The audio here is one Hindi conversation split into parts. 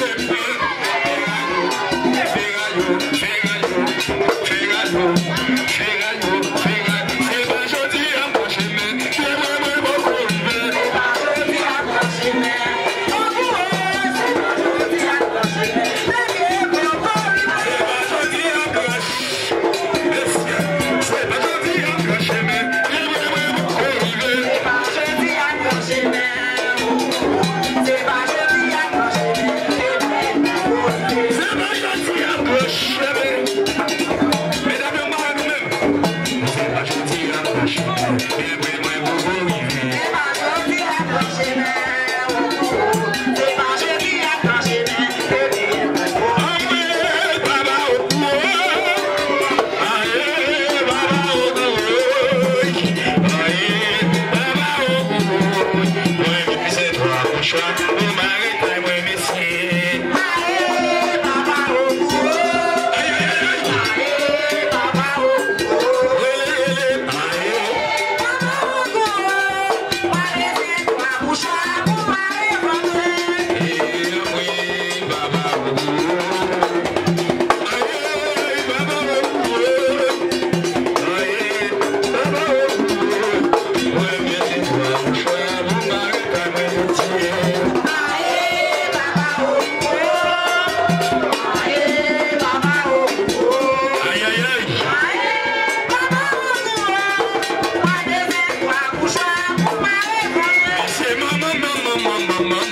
Russian man.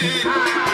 Ah.